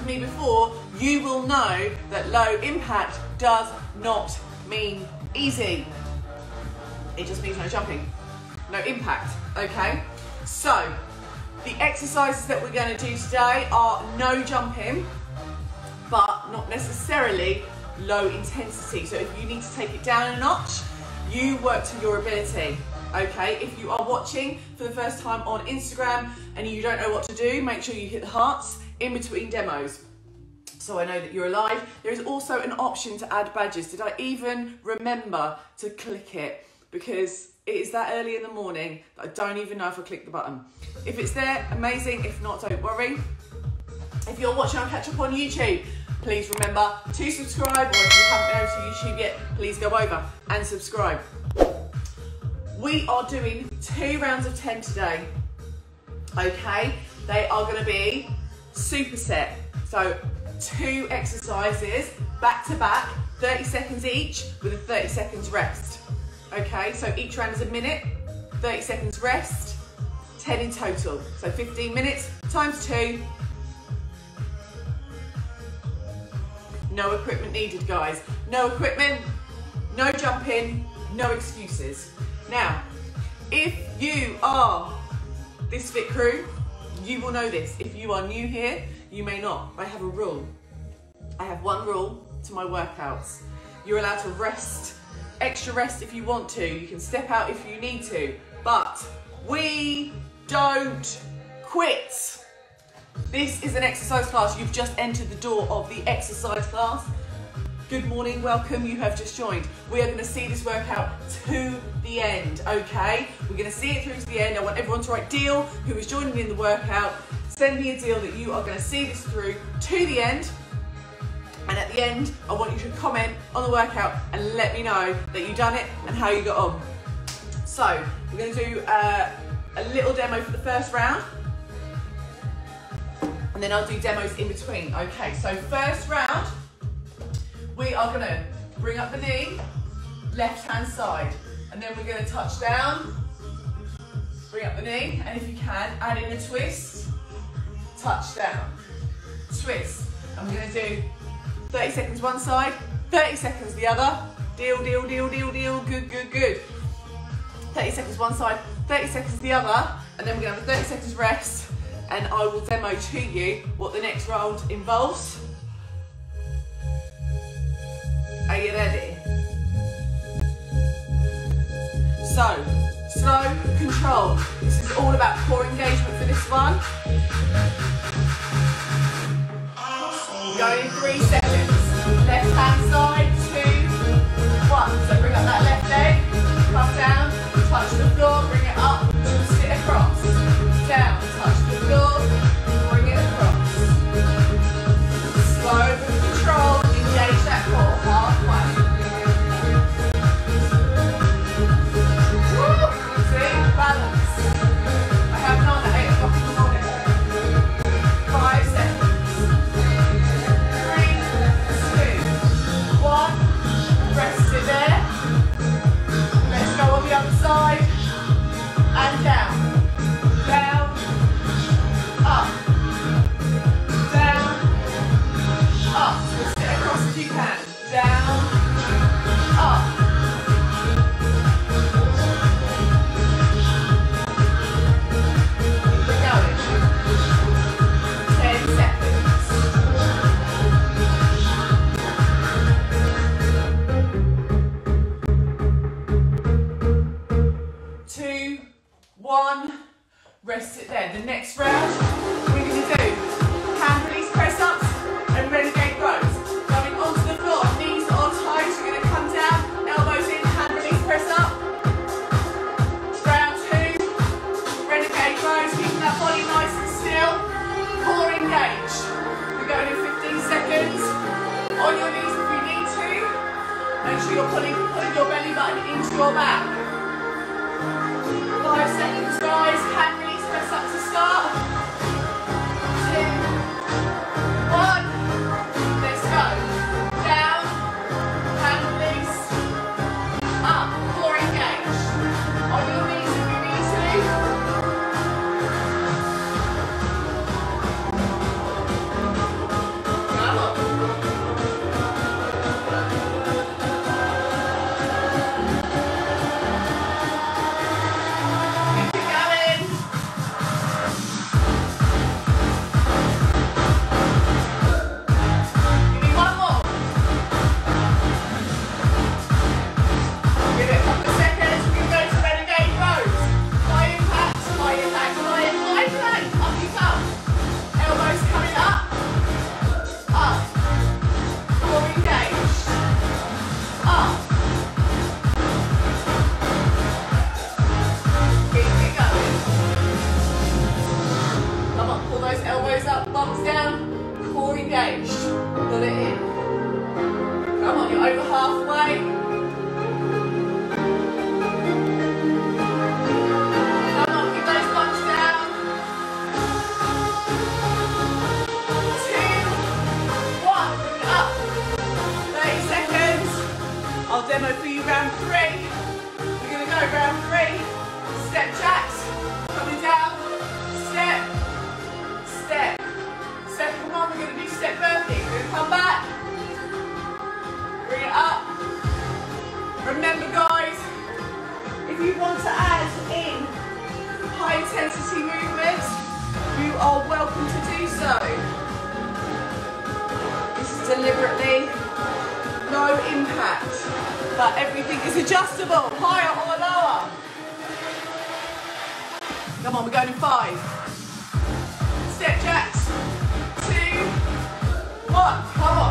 with me before, you will know that low impact does not mean easy. It just means no jumping, no impact, okay? So, the exercises that we're gonna do today are no jumping, but not necessarily low intensity. So if you need to take it down a notch, you work to your ability. Okay, if you are watching for the first time on Instagram and you don't know what to do, make sure you hit the hearts in between demos. So I know that you're alive. There is also an option to add badges. Did I even remember to click it? Because it is that early in the morning that I don't even know if I clicked the button. If it's there, amazing. If not, don't worry. If you're watching on catch up on YouTube, please remember to subscribe, or if you haven't been over to YouTube yet, please go over and subscribe. We are doing two rounds of 10 today. Okay, they are going to be superset. So, two exercises back to back, 30 seconds each with a 30 seconds rest. Okay, so each round is a minute, 30 seconds rest, 10 in total. So 15 minutes times two. No equipment needed, guys. No equipment, no jumping, no excuses. Now, if you are this fit crew, you will know this. If you are new here, you may not. I have a rule. I have one rule to my workouts. You're allowed to rest, extra rest if you want to. You can step out if you need to. But we don't quit. This is an exercise class. You've just entered the door of the exercise class. Good morning, welcome, you have just joined. We are going to see this workout to the end, okay? We're going to see it through to the end. I want everyone to write deal who is joining me in the workout. Send me a deal that you are going to see this through to the end. And at the end, I want you to comment on the workout and let me know that you've done it and how you got on. So, we're going to do uh, a little demo for the first round. And then I'll do demos in between. Okay, so first round, we are gonna bring up the knee, left hand side, and then we're gonna touch down, bring up the knee, and if you can, add in a twist, touch down, twist. And we're gonna do 30 seconds one side, 30 seconds the other, deal, deal, deal, deal, deal, good, good, good. 30 seconds one side, 30 seconds the other, and then we're gonna have a 30 seconds rest, and I will demo to you what the next round involves. Are you ready? So, slow control. This is all about core engagement for this one. Going in three seconds. Left hand side, two, one. So bring up that left leg, come down, touch the floor, bring it up, on, come on.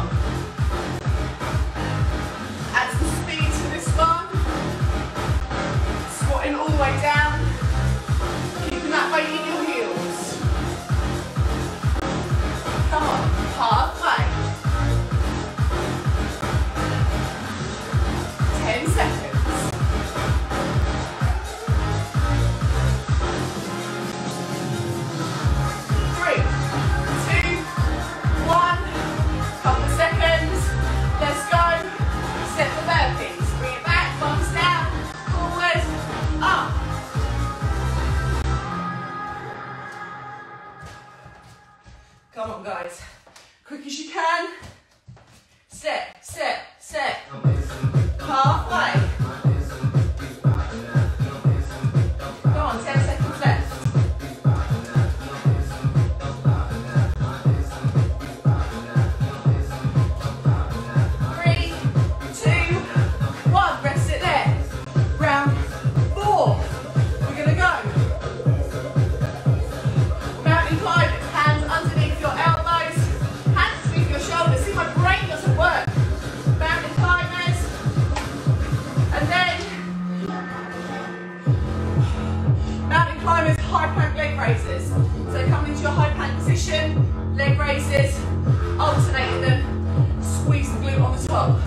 top.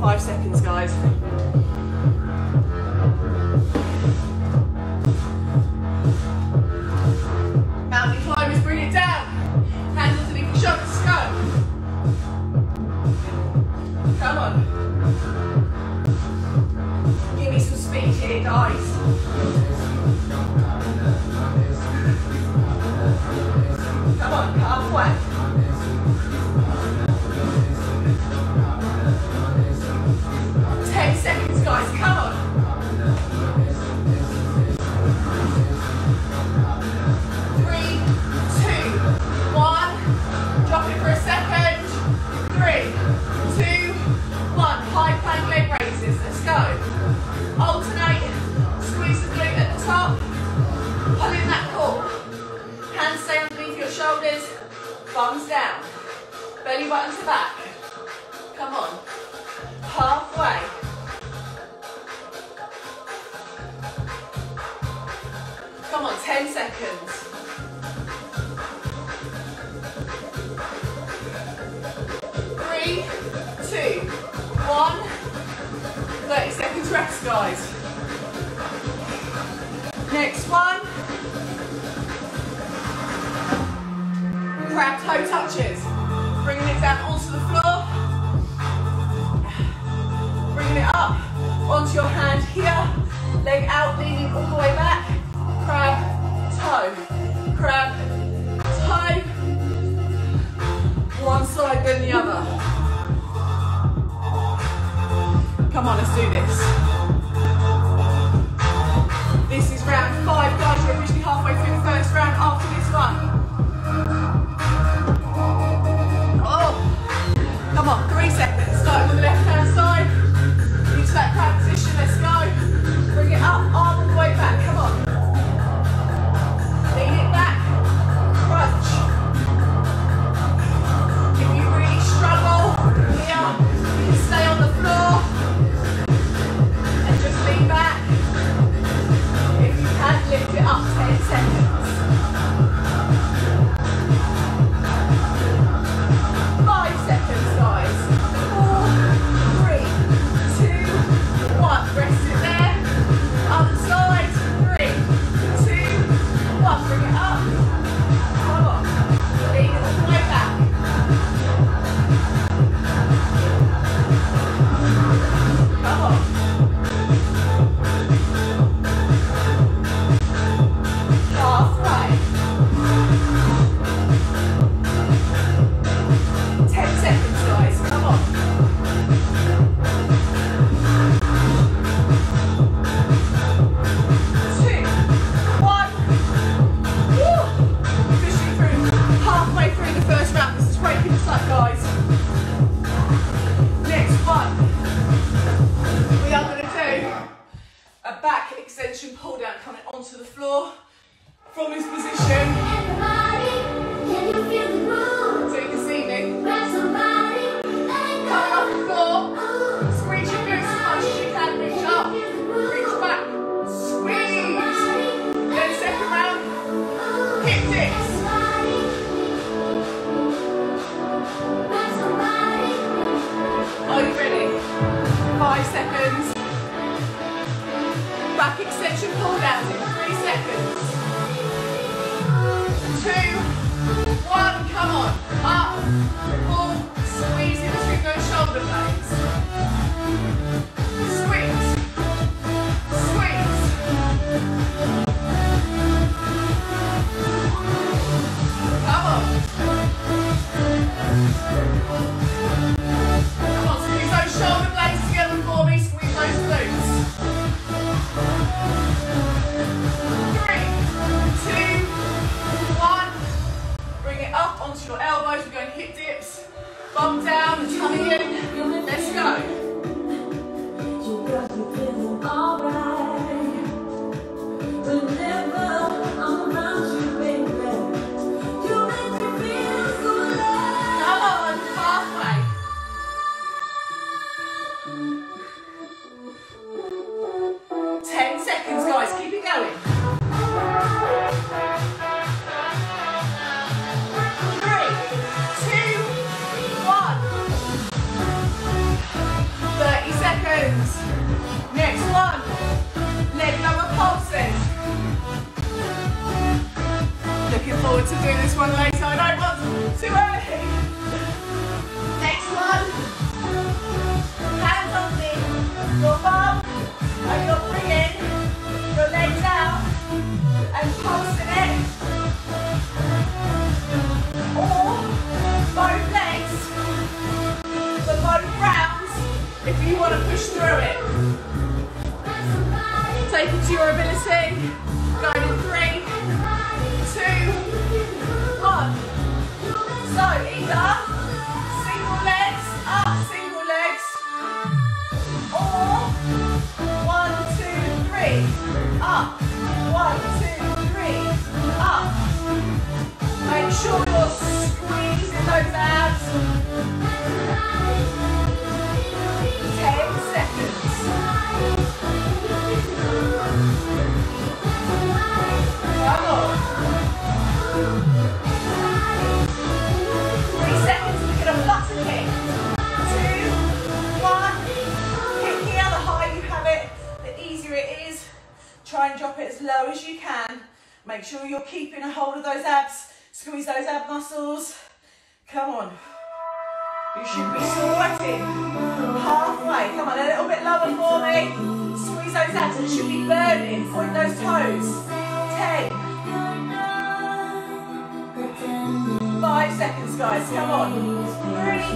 Five seconds, guys. onto your hand here, leg out, leaning all the way back, crab, toe, crab, toe, one side then the other. Come on, let's do this. This is round five, guys, we're officially halfway through the first round after this one. Oh, come on, three seconds, starting with the left hand side. sure you're keeping a hold of those abs. Squeeze those ab muscles. Come on. You should be sweating halfway. Come on, a little bit lower for me. Squeeze those abs. It should be burning. Point those toes. Ten. Five seconds, guys. Come on. Three,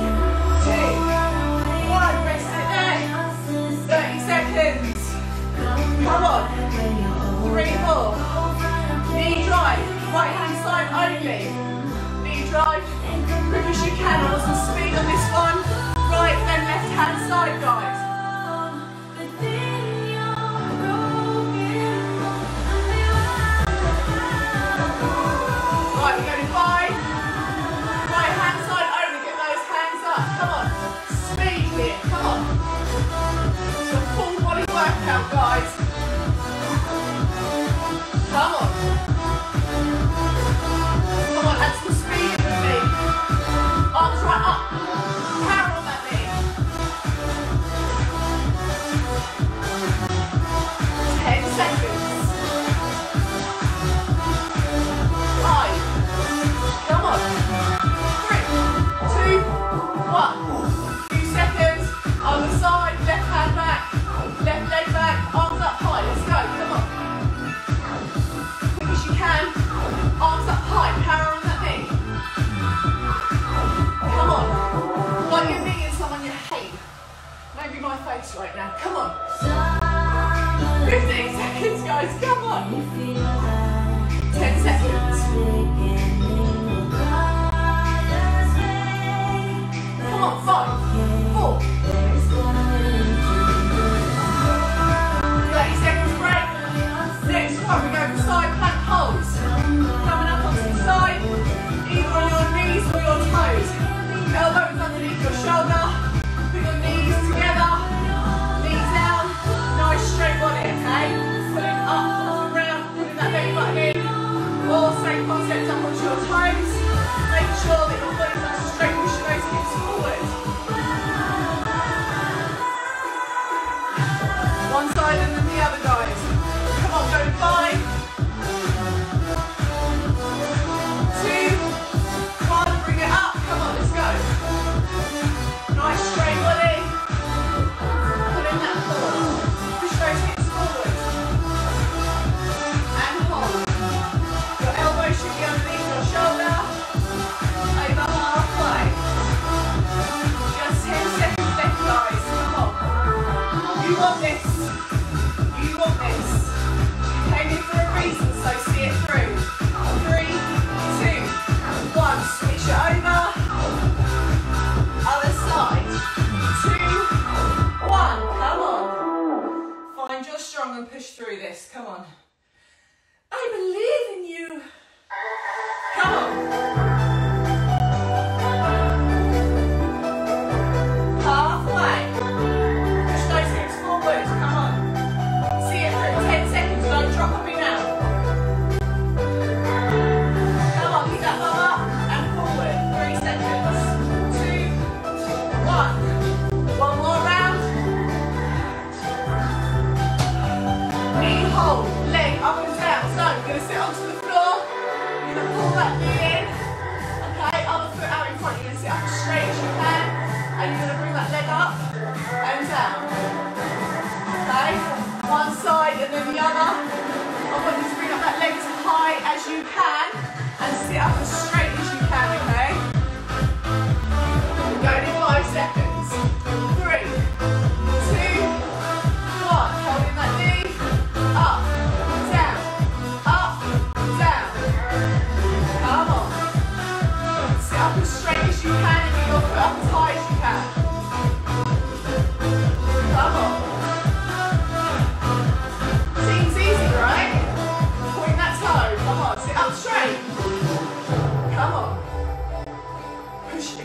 two, one. Rest it. Thirty seconds. Come on. Three more. Knee drive, right hand side only. Knee drive, quick as you can, want some speed on this one. Right then left hand side, guys.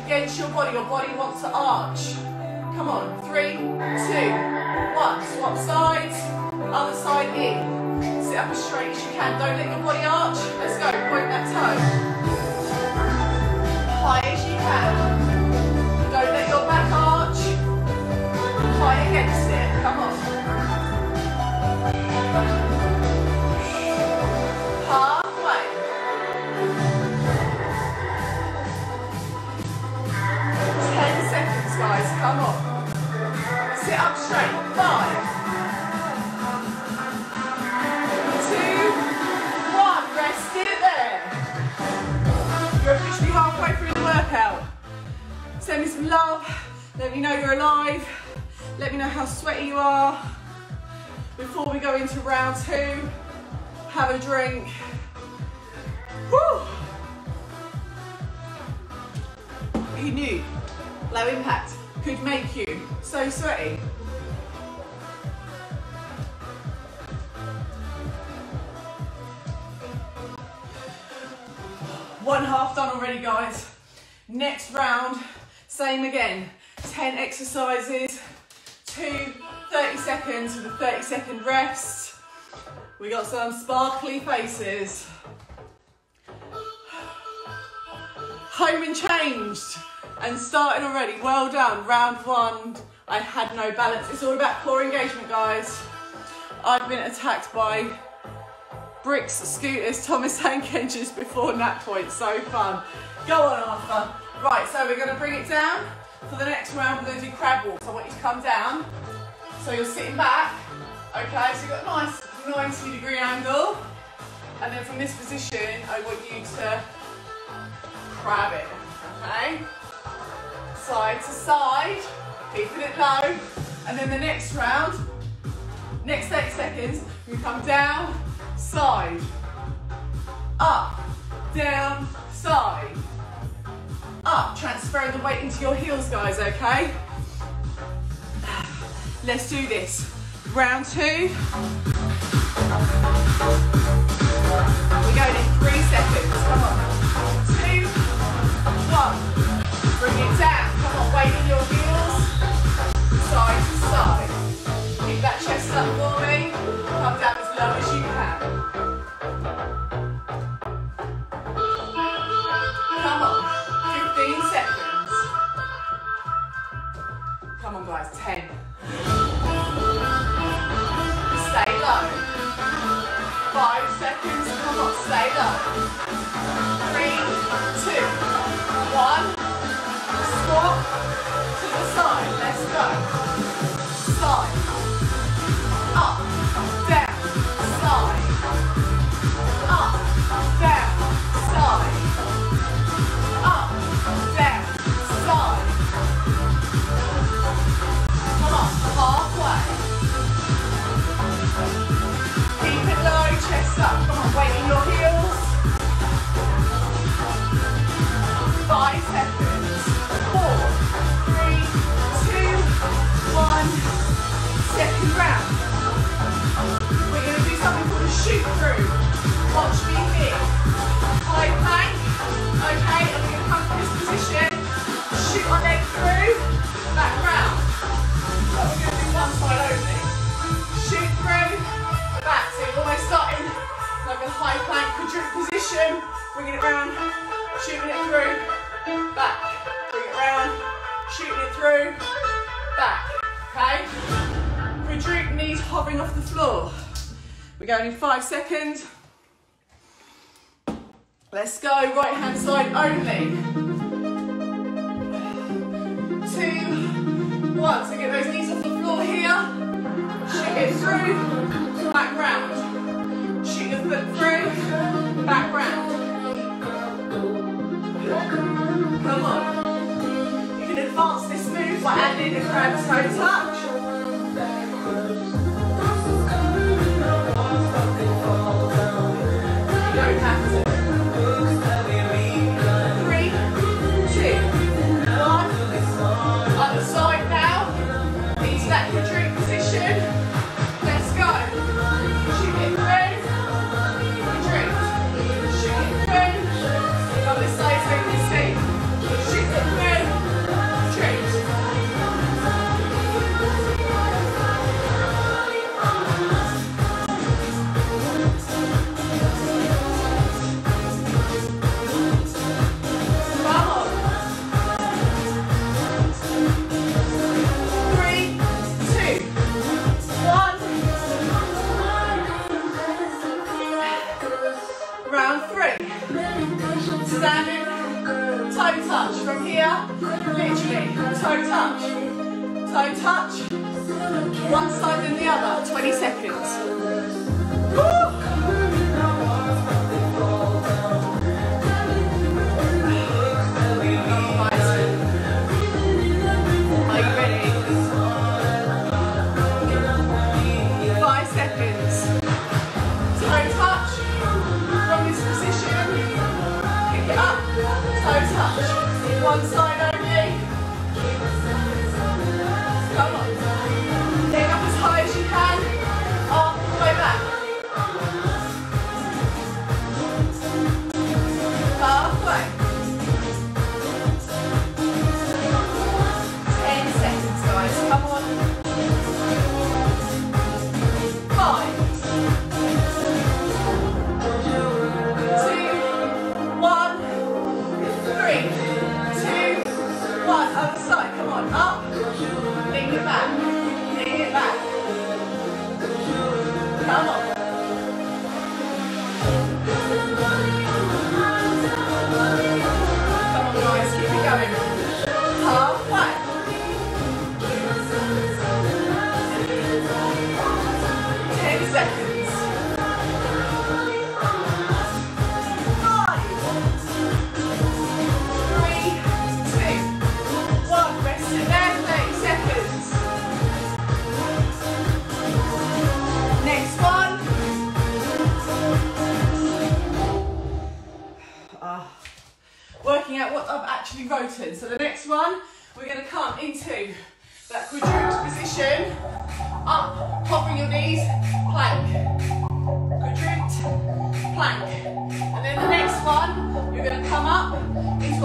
Against your body. Your body wants to arch. Come on. Three, two, one. Swap sides. Other side in. Sit up as straight as you can. Don't let your body arch. Let's go. Point that toe. High as you can. Come on. Sit up straight. Five. Two. One. Rest it there. You're officially halfway through the workout. Send me some love. Let me know you're alive. Let me know how sweaty you are. Before we go into round two, have a drink. Whew. Who knew low impact could make you so sweaty? One half done already, guys. Next round, same again. 10 exercises, two 30 seconds with a 30 second rest. We got some sparkly faces. Home and changed and starting already. Well done. Round one, I had no balance. It's all about core engagement, guys. I've been attacked by bricks, scooters, Thomas Tank engines before nap point. So fun. Go on, Arthur. Right, so we're going to bring it down. For the next round, we're going to do crab walks. I want you to come down. So you're sitting back. Okay, so you've got a nice 90 degree angle. And then from this position, I want you to crab it. Okay? Side to side, keeping it low. And then the next round, next 30 seconds, you come down, side, up, down, side, up. Transferring the weight into your heels, guys, okay? Let's do this. Round two. We're going in three seconds. Come on. Two, one. Bring it down. In your heels. Side to side. Keep that chest up for me. Come down as low as you can. Come on. 15 seconds. Come on, guys. 10. Stay low. Five seconds. Come on, stay low. Three, two, one. Squat to the side. Let's go. high plank quadruped position. Bringing it round, shooting it through, back. Bring it round, shooting it through, back. Okay? Quadruped knees hovering off the floor. We're going in five seconds. Let's go, right hand side only. Two, one. So get those knees off the floor here. Shoot it through, back round. what I did is try to start talking.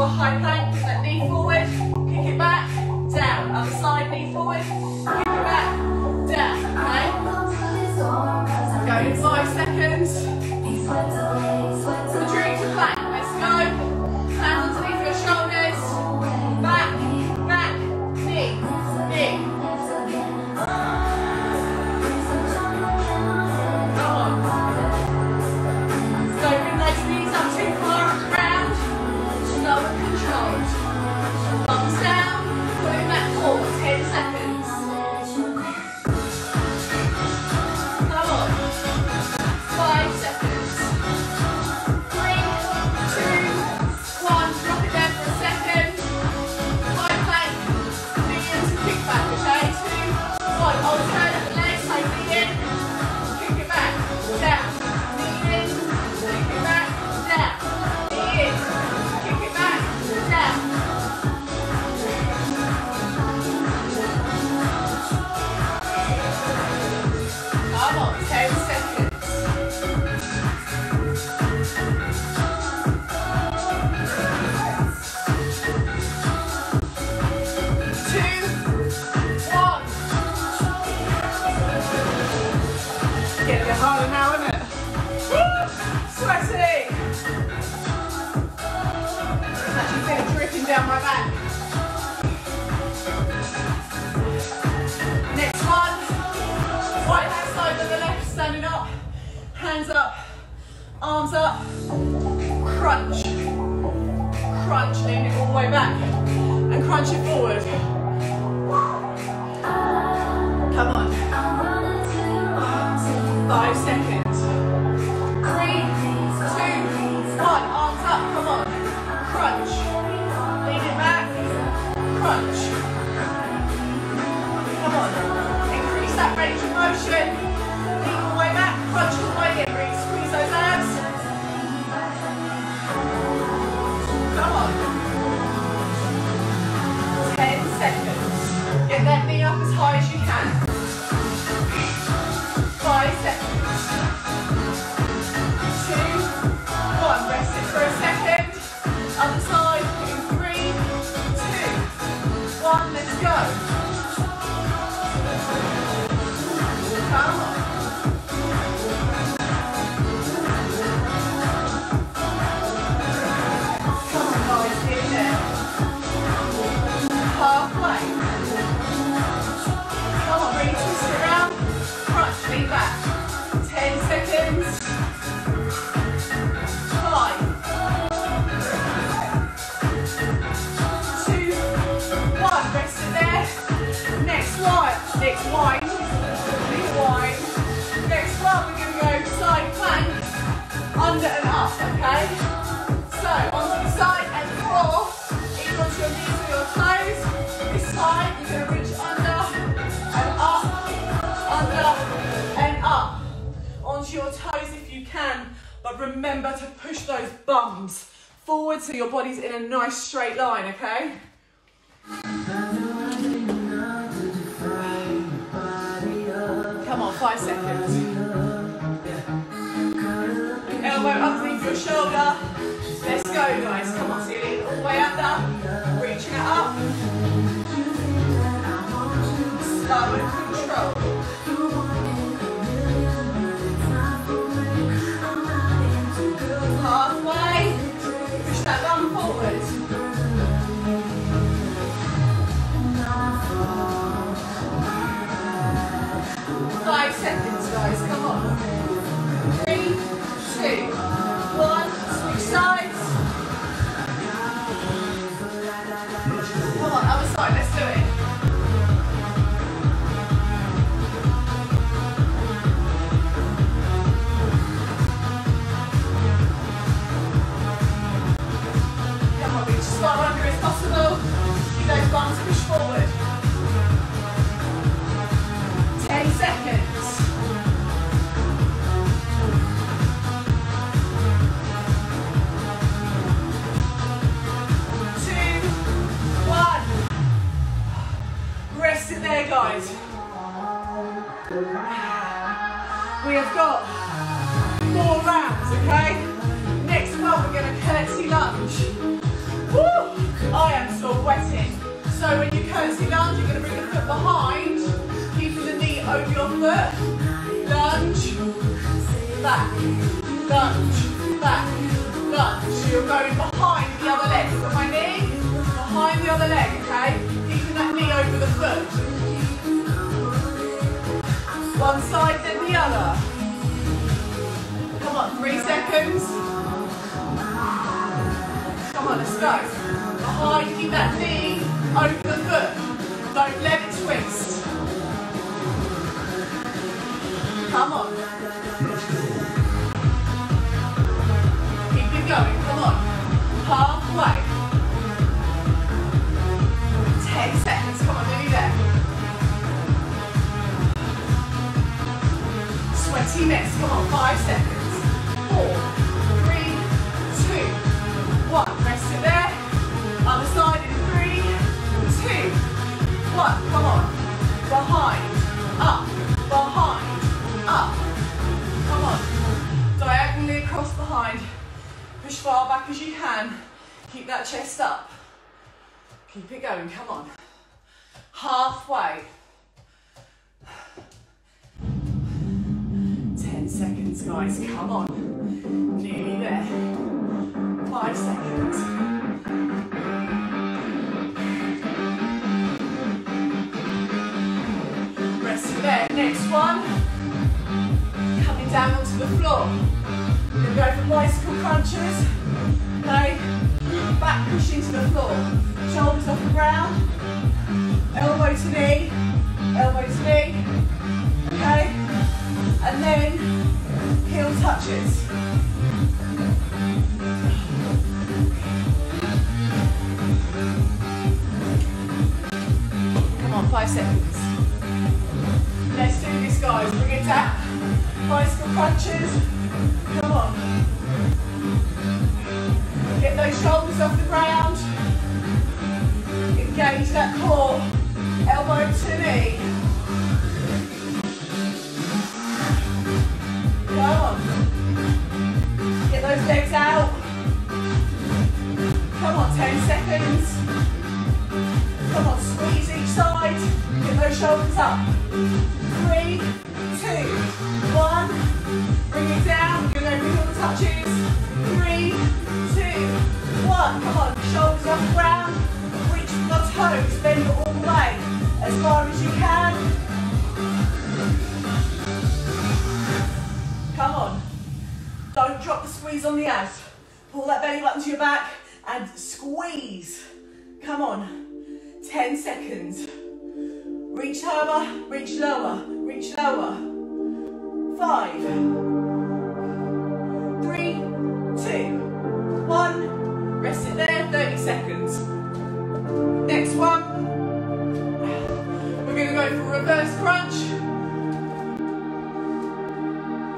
a high plank, that knee forward, kick it back, down, other side, knee forward, kick it back, down, okay? going five seconds. down my back. Next one. Right hand side to the left, standing up. Hands up. Arms up. Crunch. Crunch, lean it all the way back. And crunch it forward. Come on. Five seconds. Next one. Next wind. Next one, we're going to go side plank. Under and up, okay? So, onto the side and four. Either onto your knees or your toes. This you're going to reach under and up, under and up. Onto your toes if you can, but remember to push those bums forward so your body's in a nice straight line, okay? Five seconds. Elbow underneath your shoulder. Let's go, guys. Come on, so all the way under. Reaching it up. Slow and control. Behind. Push far back as you can. Keep that chest up. Keep it going, come on. Halfway. 10 seconds, guys, come on. Nearly there. Five seconds. Rest there. Next one. Coming down onto the floor. We're going for bicycle crunches. Okay. Back push into the floor. Shoulders off the ground. Elbow to knee. Elbow to knee. Okay. And then heel touches. Come on, five seconds. Let's do this, guys. Bring it down. Bicycle crunches. Come on. Get those shoulders off the ground. Engage that core. Elbow to knee. Come on. Get those legs out. Come on, 10 seconds. Come on, squeeze each side. Get those shoulders up. Three, two, one. Heel touches. Three, two, one. Come on, shoulders off the ground. Reach for your toes. Bend all the way. As far as you can. Come on. Don't drop the squeeze on the abs. Pull that belly button to your back and squeeze. Come on. 10 seconds. Reach higher, reach lower, reach lower. Five, one. Rest it there, 30 seconds. Next one. We're gonna go for reverse crunch.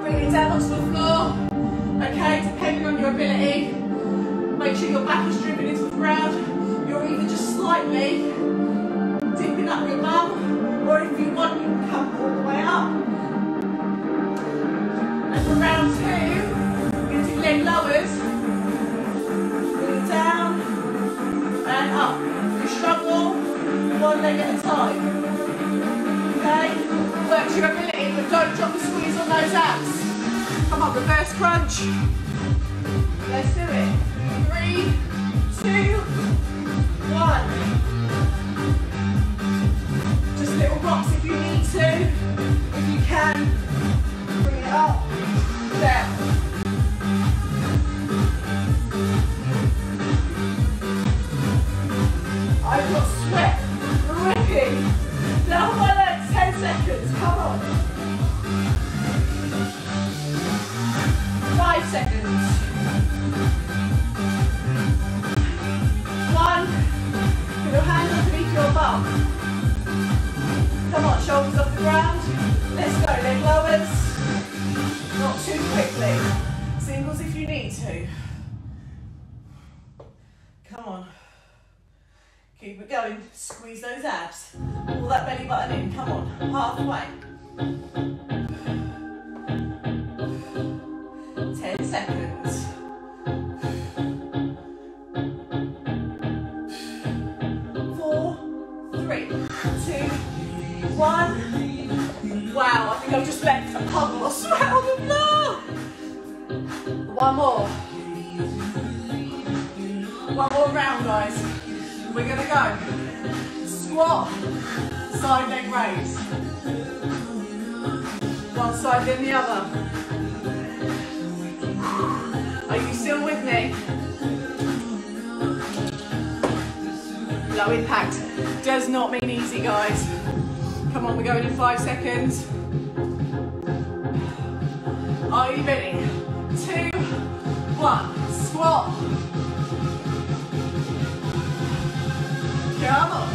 Bring it down onto the floor. Okay, depending on your ability. Make sure your back is driven into the ground. You're either just slightly dipping up your bum, or if you want, you can come all the way up. And for round two, we're to do leg lowers. Up. You struggle, one leg at a time. Okay? Work to your ability, but don't drop the squeeze on those abs. Come on, reverse crunch. Let's do it. Three, two, one. Just little rocks if you need to. If you can, bring it up, down. The other. Are you still with me? Low impact does not mean easy, guys. Come on, we're going in five seconds. Are you ready? Two, one, squat. Come on.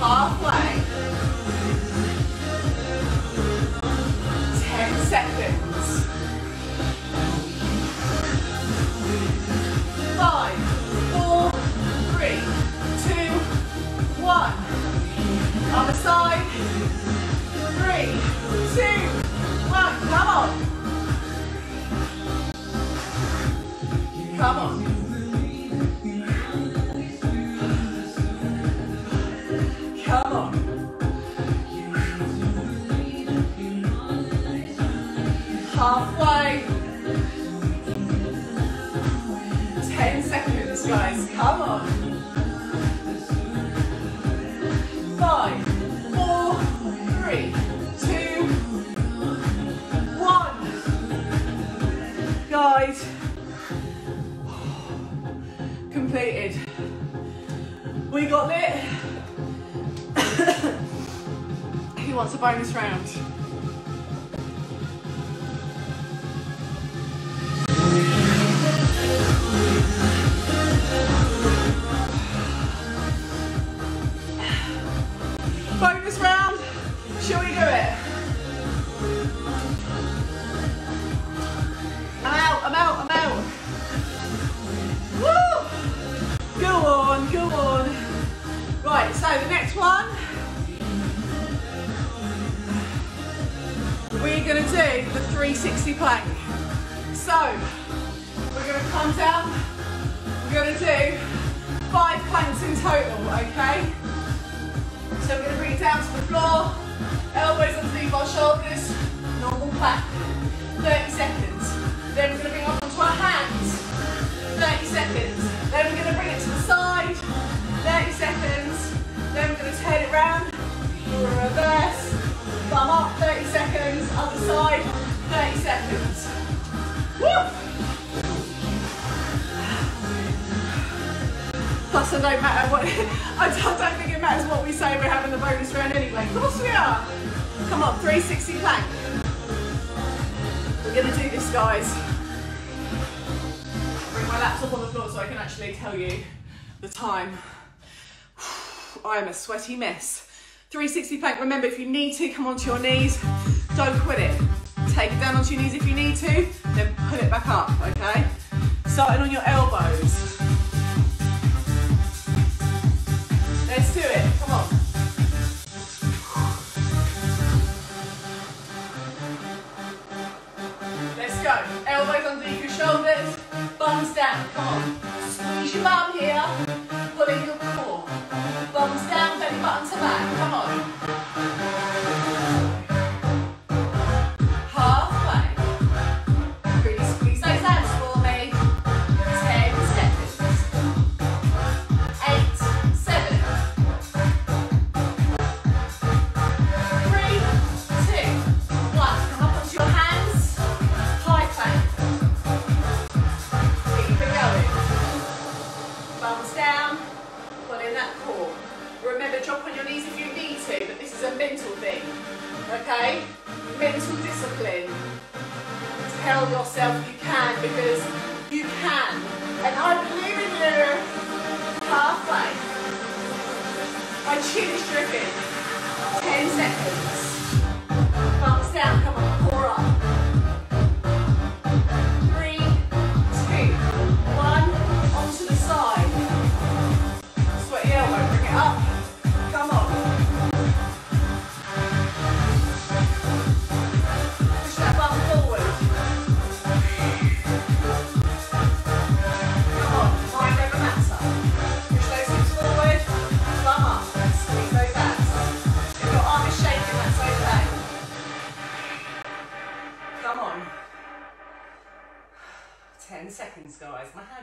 Halfway. Come on. Five, four, three, two, one. Guys, completed. We got it. he wants a bonus round. Do the 360 plank. So, we're gonna come down. We're gonna do five planks in total, okay? So we're going to bring it down to the floor, elbows underneath our shoulders, normal plank, 30 seconds. Then we're to bring up onto our hands, 30 seconds. Then we're going to bring it to the side, 30 seconds. Then we're going to turn it round, reverse, thumb up, 30 seconds, other side, 30 seconds. Woo! Plus, I don't matter what. I don't think it matters what we say. We're having the bonus round anyway. Of course we are. Come on, 360 plank. We're gonna do this, guys. Bring my laptop on the floor so I can actually tell you the time. I am a sweaty mess. 360 plank. Remember, if you need to, come onto your knees. Don't quit it. Take it down onto your knees if you need to, then pull it back up. Okay. Starting on your elbows. Let's do it. Come on. Let's go. Elbows underneath your shoulders. Bums down. Come on. Squeeze your bum here.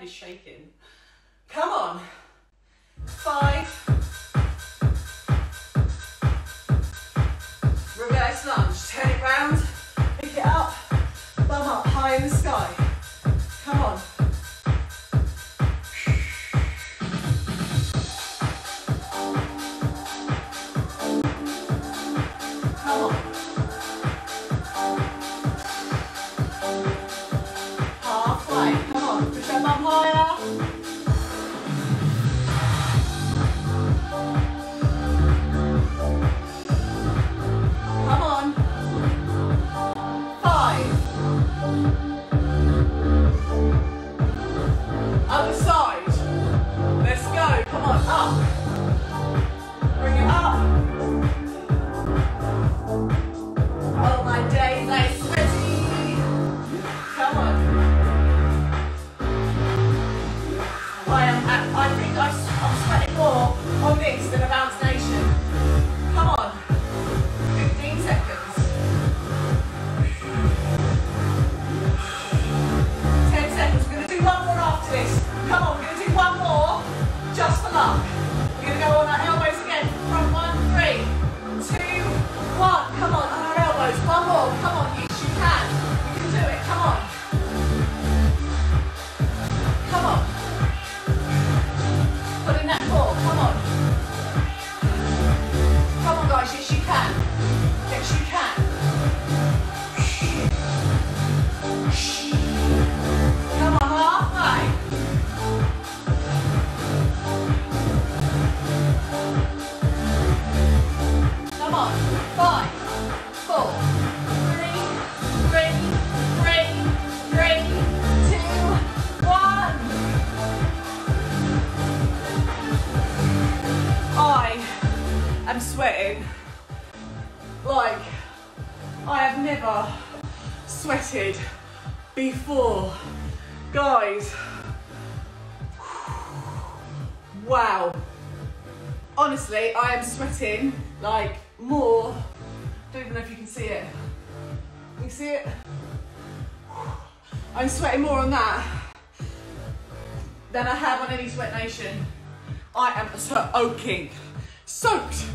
Is shaking. Come on. Five. Reverse lunge. Turn it round. Put in that ball. Come on. Come on, guys. Yes, you can. Yes, you can. Come on, halfway. Come on. Five. Sweating like I have never sweated before. Guys, wow. Honestly, I am sweating like more. Don't even know if you can see it. Can You see it? I'm sweating more on that than I have on any Sweat Nation. I am soaking, soaked.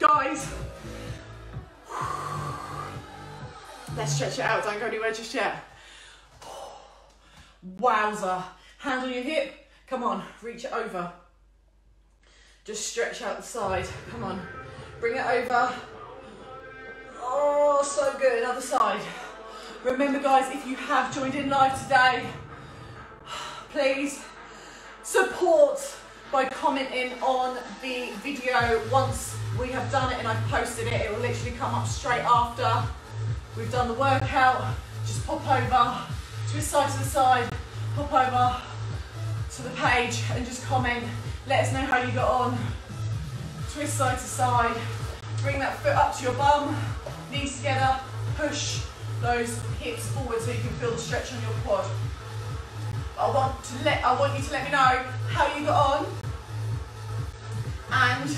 Guys, let's stretch it out. Don't go anywhere just yet. Wowza. Hand on your hip. Come on, reach it over. Just stretch out the side. Come on. Bring it over. Oh, so good. Other side. Remember, guys, if you have joined in live today, please support by commenting on the video once we have done it and I've posted it. It will literally come up straight after we've done the workout. Just pop over, twist side to the side, pop over to the page and just comment. Let us know how you got on. Twist side to side. Bring that foot up to your bum, knees together, push those hips forward so you can feel the stretch on your quad. I want to let I want you to let me know how you got on. And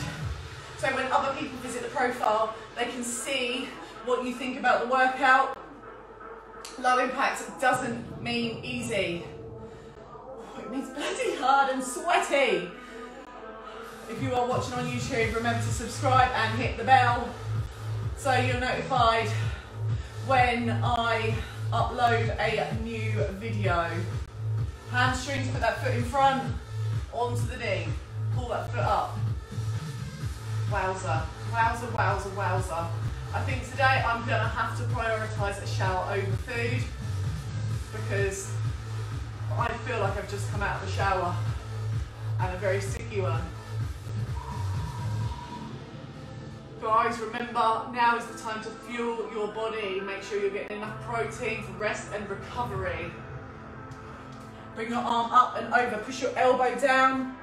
so when other people visit the profile, they can see what you think about the workout. Low impact doesn't mean easy. It means bloody hard and sweaty. If you are watching on YouTube, remember to subscribe and hit the bell so you're notified when I upload a new video. Hamstrings, put that foot in front, onto the knee. Pull that foot up. Wowza, wowza, wowza, wowza. I think today I'm gonna have to prioritise a shower over food because I feel like I've just come out of the shower and a very sticky one. Guys, remember now is the time to fuel your body. Make sure you're getting enough protein for rest and recovery. Bring your arm up and over. Push your elbow down.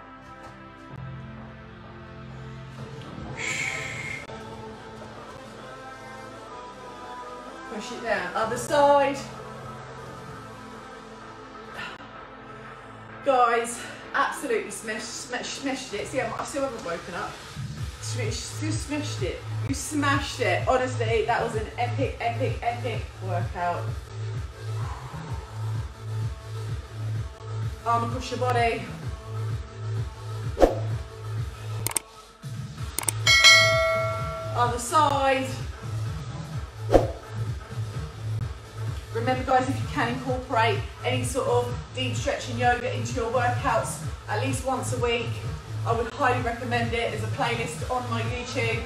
Push it down. Other side. Guys, absolutely smashed, smashed, smashed it. See, I'm- still haven't woken up. Smashed, you smashed it. You smashed it. Honestly, that was an epic, epic, epic workout. Um, Arm across your body. Other side. Remember guys, if you can incorporate any sort of deep stretching yoga into your workouts at least once a week, I would highly recommend it. There's a playlist on my YouTube.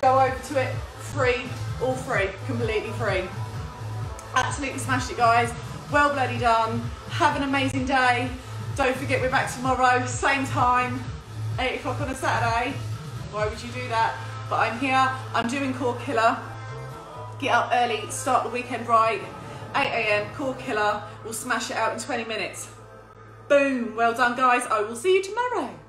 Go over to it, free, all free, completely free. Absolutely smashed it guys. Well bloody done. Have an amazing day. Don't forget we're back tomorrow, same time, 8 o'clock on a Saturday. Why would you do that? But I'm here, I'm doing Core Killer. Get up early, start the weekend right. 8 a.m. Core Killer. We'll smash it out in 20 minutes. Boom. Well done, guys. I will see you tomorrow.